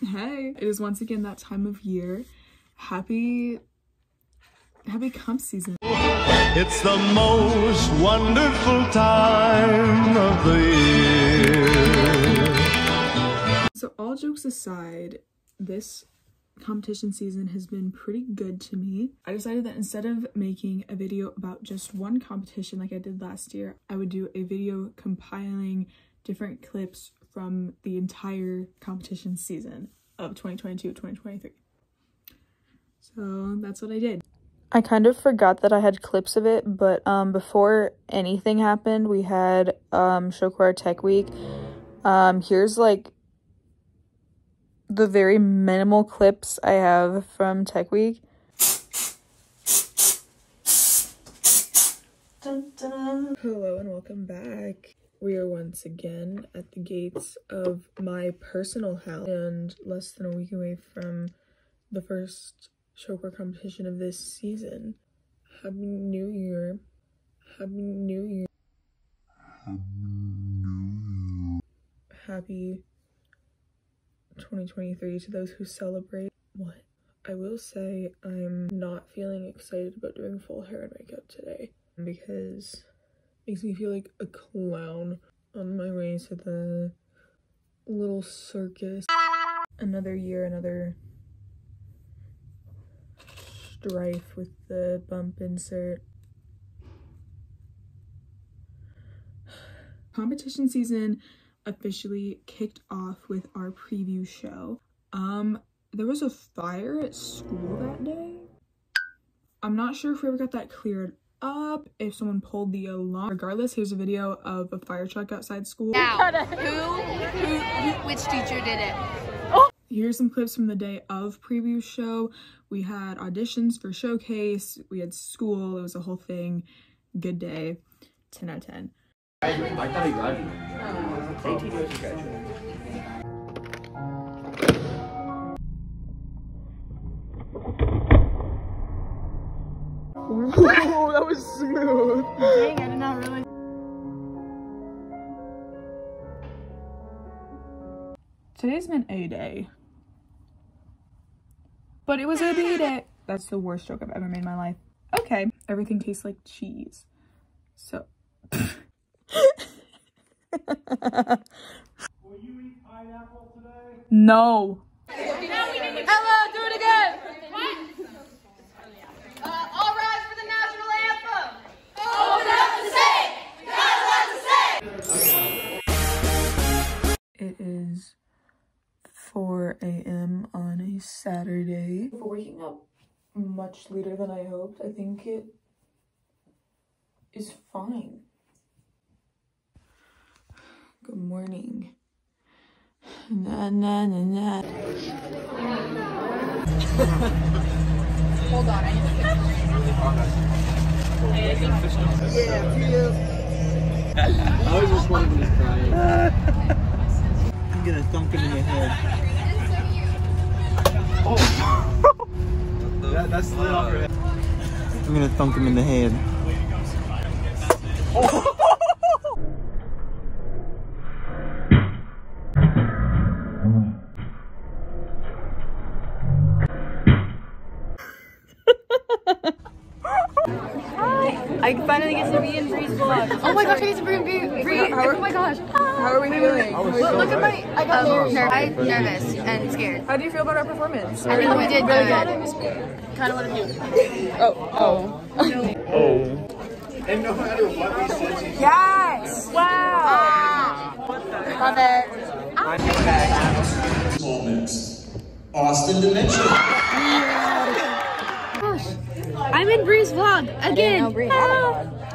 Hey, it is once again that time of year. Happy, happy comp season. It's the most wonderful time of the year. So all jokes aside, this competition season has been pretty good to me. I decided that instead of making a video about just one competition like I did last year, I would do a video compiling different clips from the entire competition season of 2022-2023. So that's what I did. I kind of forgot that I had clips of it, but um, before anything happened, we had um, Show Tech Week. Um, here's like the very minimal clips I have from Tech Week. Dun, dun. Hello and welcome back. We are once again at the gates of my personal house and less than a week away from the first Show competition of this season. Happy New Year. Happy New Year. Happy New Happy 2023 to those who celebrate. What? I will say I'm not feeling excited about doing full hair and makeup today because makes me feel like a clown on my way to the little circus. Another year, another strife with the bump insert. Competition season officially kicked off with our preview show. Um, there was a fire at school that day. I'm not sure if we ever got that cleared up, if someone pulled the alarm. Regardless, here's a video of a fire truck outside school. Now, who, who, who which teacher did it? Oh. Here's some clips from the day of preview show. We had auditions for showcase, we had school, it was a whole thing. Good day, 10 out of 10. I, I thought he graduated. Oh. AT knows graduated. Today's been A day. But it was a B day. That's the worst joke I've ever made in my life. Okay, everything tastes like cheese. So. Will you eat pineapple today? No. Hello, do it again. Uh, all rise for the national anthem. Oh, that's to say. It is 4 a.m. on a Saturday. For waking up much later than I hoped, I think it is fine. Good morning. Na na na na. Hold on. I I was just wanting to cry. I'm gonna thunk him in the head. That, that's lit off your head. I'm gonna thunk him in the head. Oh! I finally get to be in Bree's vlog. Oh my gosh, I get to bring Bree. Bree. Oh my gosh. How are we feeling? Look, look at my. I got um, ner I'm nervous and scared. How do you feel about our performance? I think we did good. Kind of want to do. Oh, oh. Oh. And no matter what we said, she Yes! Ah, love it. moments. Austin Dementia. I'm in Bree's vlog again.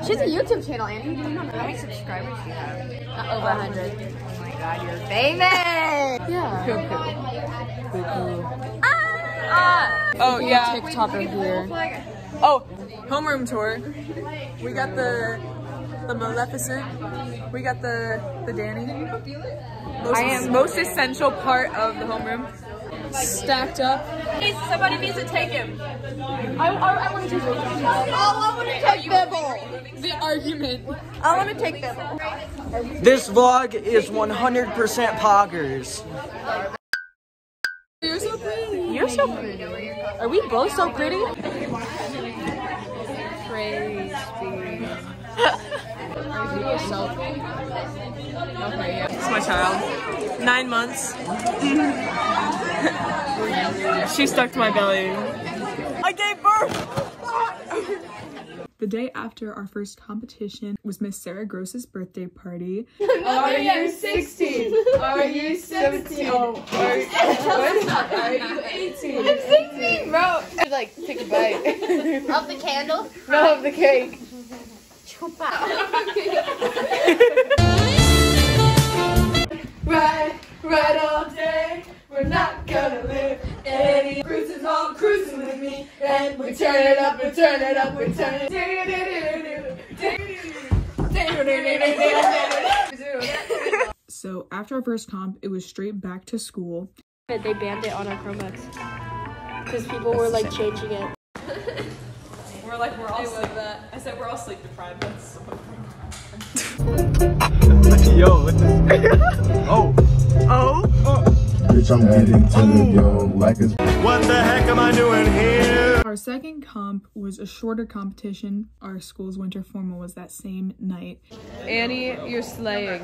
She has a YouTube channel, Annie. Do you know how many subscribers she has? Not over 100. Oh my god, you're famous! Yeah. Ah! Oh, yeah. TikToker here. Oh, homeroom tour. We got the the Maleficent. We got the the Danny. Most, I am- most essential part of the homeroom. Stacked up. Somebody needs to take him. I, I, I want to take Bibble. Oh, I want to take Bibble. The argument. I want to take Bibble. This vlog is 100% poggers. You're so pretty? You're so pretty. Are we both so pretty? Praise be. It's my child. Nine months. she stuck to my belly. I gave birth! The day after our first competition was Miss Sarah Gross's birthday party. Are you 16? Are you 17? Oh, are you, are you 18? I'm 16, bro. Like, take a bite. Of the candle? no, of the cake. Ride, ride all day. We're not gonna live any cruises on cruising with me. And we turn it up, we turn it up, we turn it. So after our first comp, it was straight back to school. They banned it on our Chromebooks because people were like changing it. We're like, we're all sleep. I said we're all sleep deprived. That's so Yo, what's this? Oh. Oh. oh. Bitch, I'm getting to the yo, like it's What the heck am I doing here? Our second comp was a shorter competition. Our school's winter formal was that same night. Annie, you're slaying.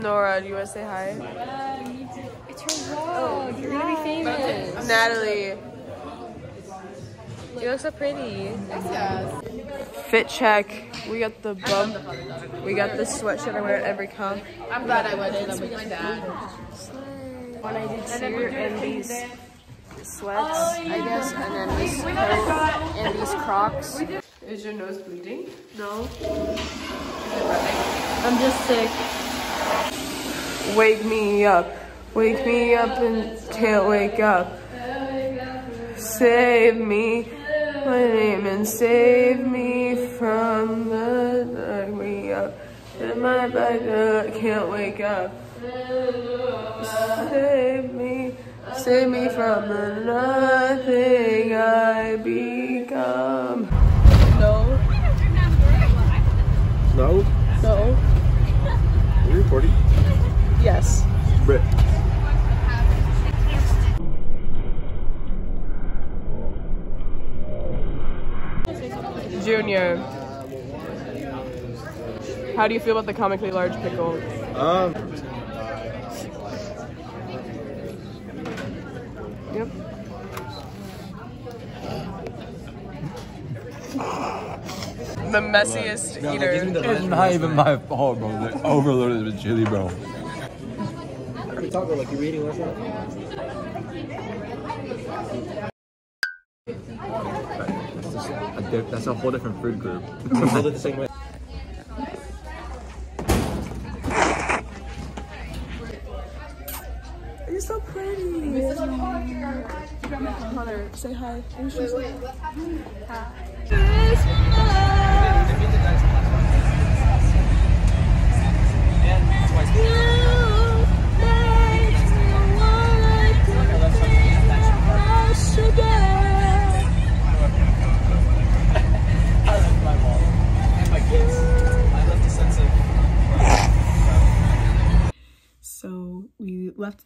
Nora, do you want to say hi? Uh, it's her vlog. Oh, you're gonna be famous. Natalie. You look so pretty. Fit check. We got the bump. We got the sweatshirt I wear at every comp. I'm glad I went them with my dad. When I did cheer and these sweats, oh, I guess, and then this coat and these Crocs. Is your nose bleeding? No. I'm just sick. Wake me up. Wake me up and can't wake up. Save me, my name, and save me from the wake me up. In my back, I can't wake up. Save me, save me from the nothing I become. No. No? No. Are you recording? Yes. Brit. Junior. How do you feel about the comically large pickle? Um, Yep. The messiest eater. it's not even my fault, bro. They're overloaded with chili, bro. You talk like you're eating what's That's, just a diff- that's a whole different food group. Hold it the same way. You're so pretty. Mother, say hi. So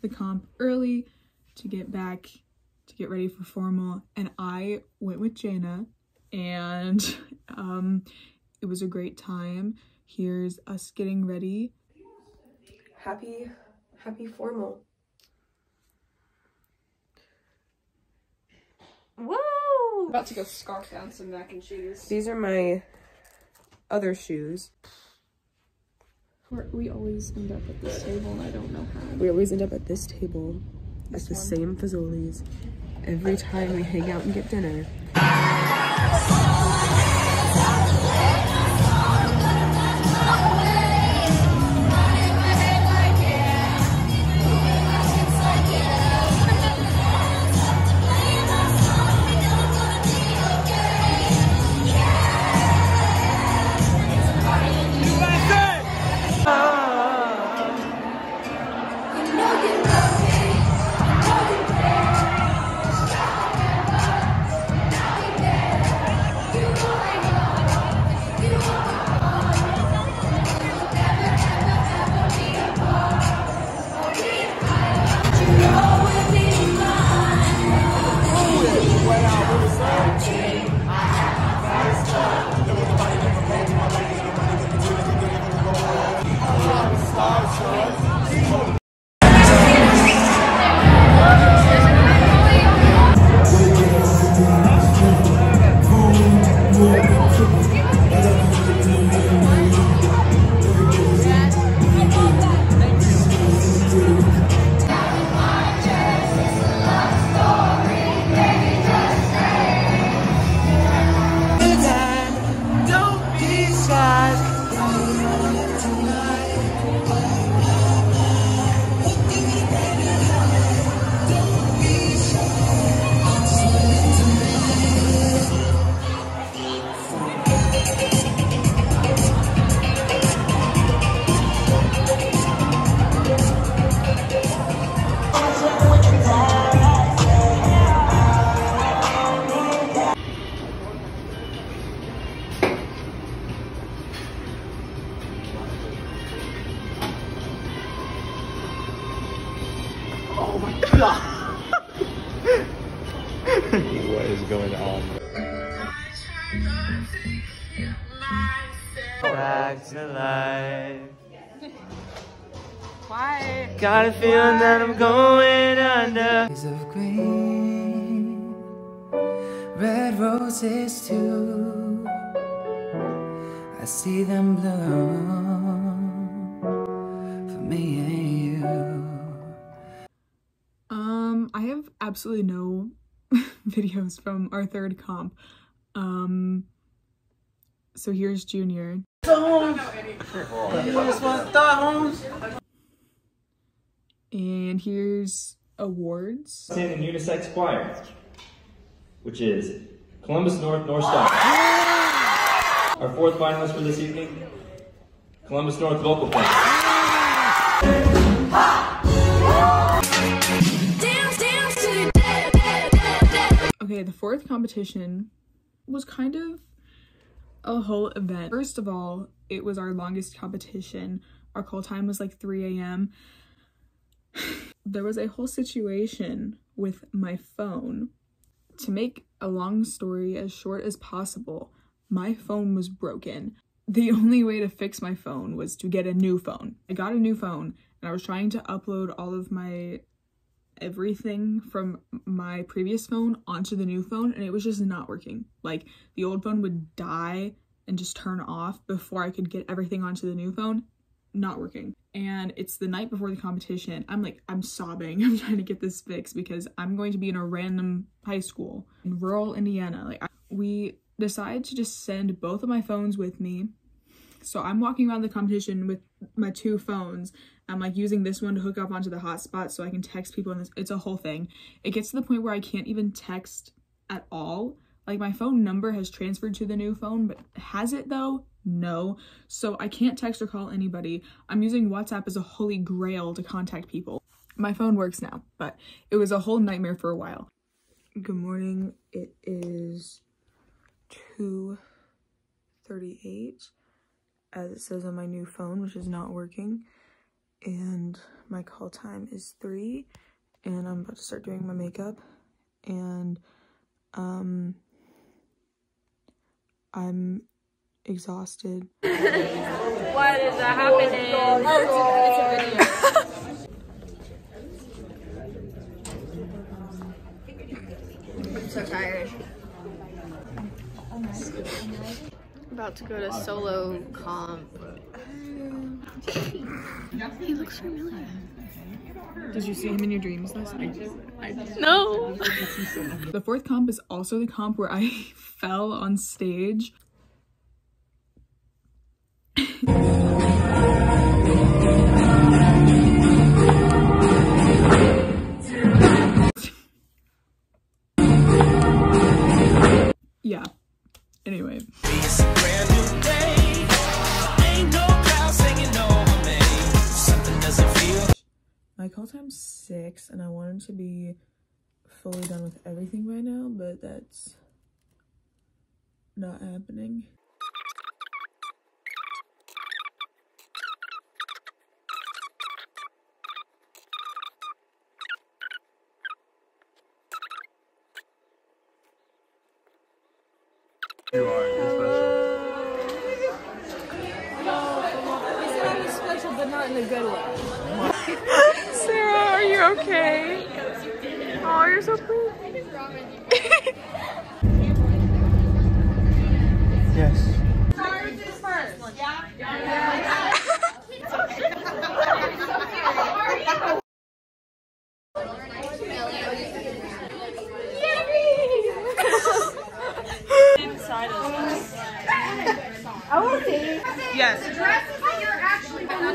the comp early to get back to get ready for formal and I went with Jana and um it was a great time. Here's us getting ready. Happy, happy formal. Woo! About to go scarf down some mac and cheese. These are my other shoes. We always end up at this table and I don't know how. We always end up at this table at the same Fazoli's every time we hang out and get dinner. Got a feeling that I'm going under. of green, red roses too. I see them bloom for me and you. Um, I have absolutely no videos from our third comp. Um, so here's Junior. And here's awards. in unisex choir, which is Columbus North North Star. Our fourth finalist for this evening, Columbus North Vocal Band. Okay, the fourth competition was kind of a whole event. First of all, it was our longest competition. Our call time was like 3 a.m. there was a whole situation with my phone. To make a long story as short as possible, my phone was broken. The only way to fix my phone was to get a new phone. I got a new phone and I was trying to upload all of my everything from my previous phone onto the new phone and it was just not working. Like the old phone would die and just turn off before I could get everything onto the new phone. Not working. And it's the night before the competition. I'm like, I'm sobbing. I'm trying to get this fixed because I'm going to be in a random high school in rural Indiana. Like, I, we decided to just send both of my phones with me. So I'm walking around the competition with my two phones. I'm like using this one to hook up onto the hotspot so I can text people and it's a whole thing. It gets to the point where I can't even text at all. Like my phone number has transferred to the new phone, but has it though? No. So I can't text or call anybody. I'm using WhatsApp as a holy grail to contact people. My phone works now, but it was a whole nightmare for a while. Good morning. It is 2.38 as it says on my new phone, which is not working. And my call time is 3 and I'm about to start doing my makeup. And um I'm exhausted. what is happening? Oh, it's a, it's a video. I'm so tired. About to go to solo comp. He looks familiar. Did you see him in your dreams last night? No. the fourth comp is also the comp where I fell on stage. yeah. Anyway. My call time's six, and I wanted to be fully done with everything by now, but that's not happening. You are special, but not in a good way. Sarah, are you okay? Oh, you're so pretty. Yes. Inside of us. I want to see. Yes.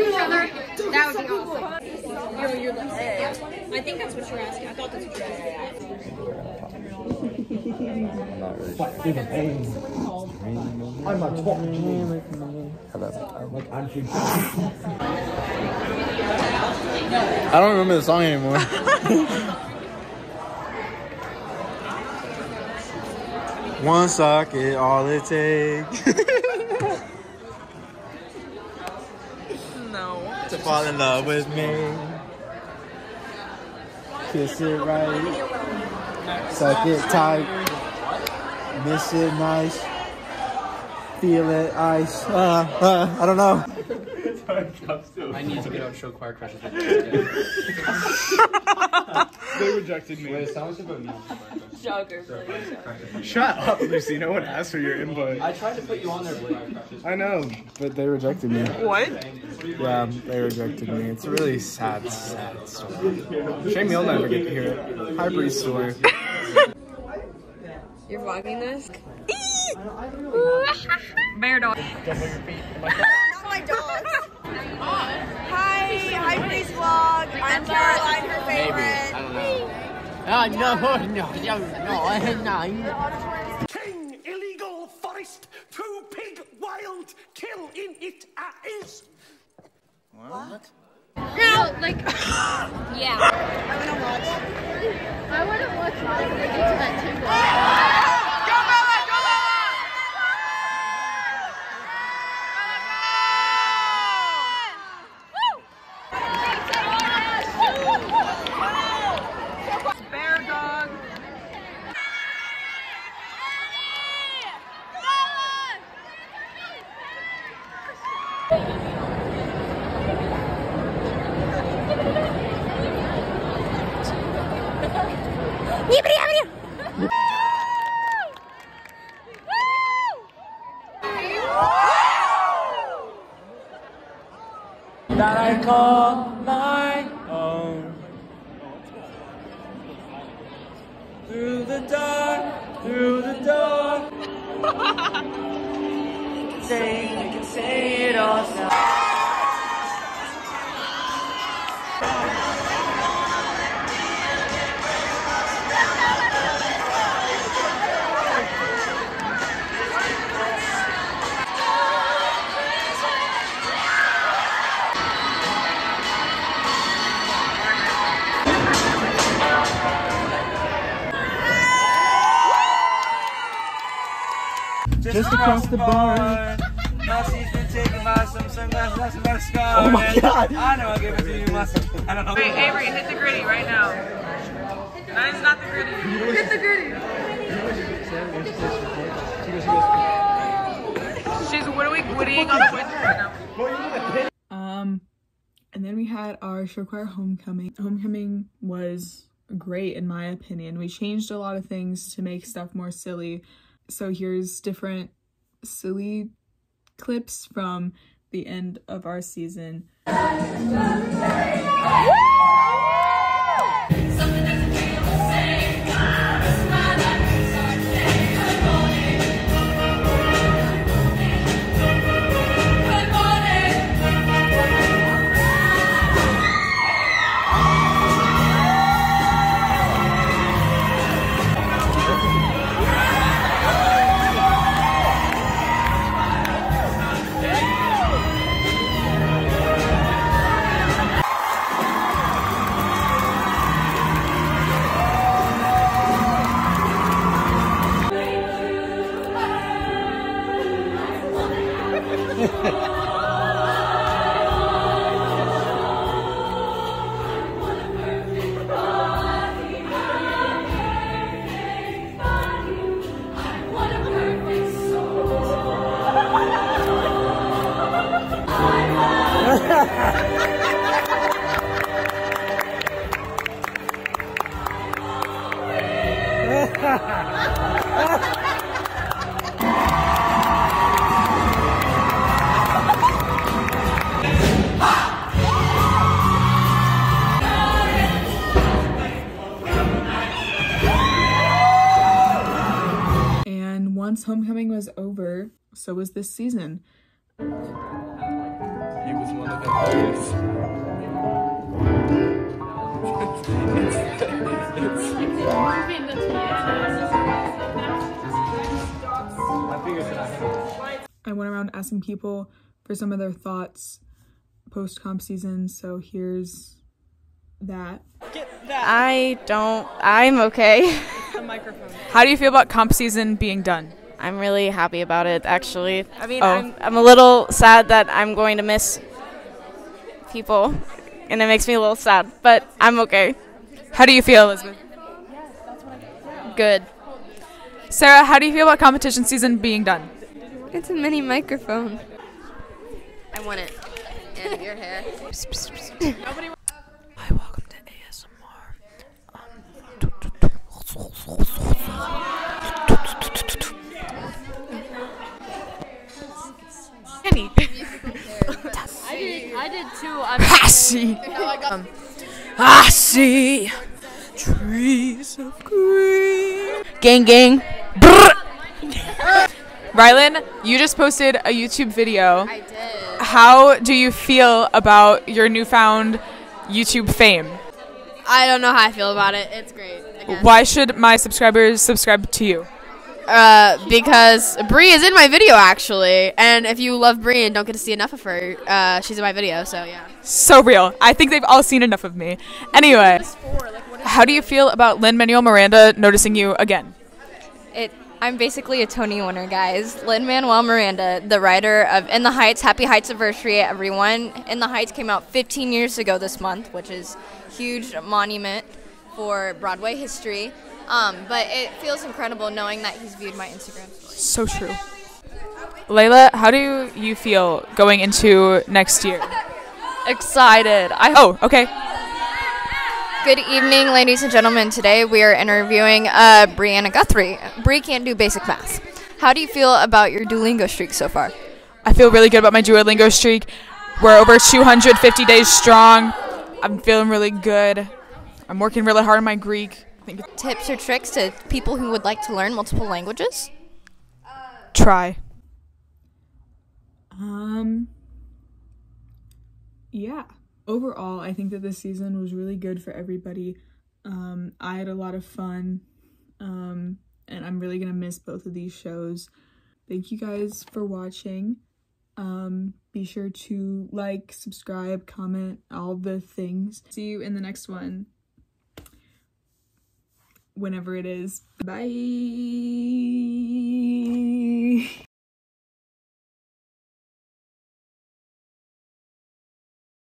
each other. That would be awesome. You're, you're like, I think that's what you're asking. I thought that's what you were asking. I'm not talking to you. Hello. Like, aren't you? I don't remember the song anymore. One socket, all it takes No. to fall in love with me. Kiss it right. Suck it tight. Miss it nice. Feel it ice. Uh, uh, I don't know. I need to get out and show choir crushes. They rejected me. Wait, someone should put me Shocker. Shut up, Lucy. No one asked for your input. I tried to put you on there, Blake. I know, but they rejected me. What? Yeah, they rejected me. It's a really sad, sad story. Shame you'll never get to hear it. Hi, Bree's story. You're vlogging this? Bear oh dog. Don't move your feet. Not my dogs. Hi, hi, vlog. I'm Caroline, her favorite. I don't know. Oh, no, no, no, no, no. King, illegal forest, true pig, wild, kill in it a is. What? No, like, yeah. I wanna watch. I wanna watch when they get to that timber. Ah! Bear dog. That I call my own. Through the dark, through the dark. say, I can say it all Just across the bar. My seat's been taken by some sunglasses, that's about a scar. Oh my God. I know I gave it to you myself. I don't know. Wait, Avery, hit the griddy right now. That is not the griddy. Hit the griddy. She's whittling, whittling on the Twitch right now. Um, and then we had our show choir homecoming. Homecoming was great in my opinion. We changed a lot of things to make stuff more silly. So here's different silly clips from the end of our season. Was this season. He was one of the hardest. I went around asking people for some of their thoughts post comp season, so here's that. I don't. I'm okay. How do you feel about comp season being done? I'm really happy about it, actually. I mean, Oh. I'm, I'm a little sad that I'm going to miss people, and it makes me a little sad, but I'm okay. How do you feel, Elizabeth? Good. Sarah, how do you feel about competition season being done? It's a mini microphone. I want it. And your hair. see. Um, I see trees of green. Gang, gang. Rylan, you just posted a YouTube video. I did. How do you feel about your newfound YouTube fame? I don't know how I feel about it. It's great. I guess. Why should my subscribers subscribe to you? Uh, because Brie is in my video actually, and if you love Brie and don't get to see enough of her, uh, she's in my video. So yeah. So real. I think they've all seen enough of me. Anyway, how do you feel about Lin Manuel Miranda noticing you again? It. I'm basically a Tony winner, guys. Lin Manuel Miranda, the writer of In the Heights, Happy Heights Anniversary, everyone. In the Heights came out 15 years ago this month, which is huge monument for Broadway history. Um, but it feels incredible knowing that he's viewed my Instagram. So true. Layla, how do you feel going into next year? Excited. I oh, okay. Good evening, ladies and gentlemen. Today we are interviewing uh, Brianna Guthrie. Brie can't do basic math. How do you feel about your Duolingo streak so far? I feel really good about my Duolingo streak. We're over 250 days strong. I'm feeling really good. I'm working really hard on my Greek. I think Tips or tricks to people who would like to learn multiple languages? try. Um yeah. Overall, I think that this season was really good for everybody. Um I had a lot of fun. Um and I'm really to miss both of these shows. Thank you guys for watching. Um be sure to like, subscribe, comment, all the things. See you in the next one. Whenever it is. Bye.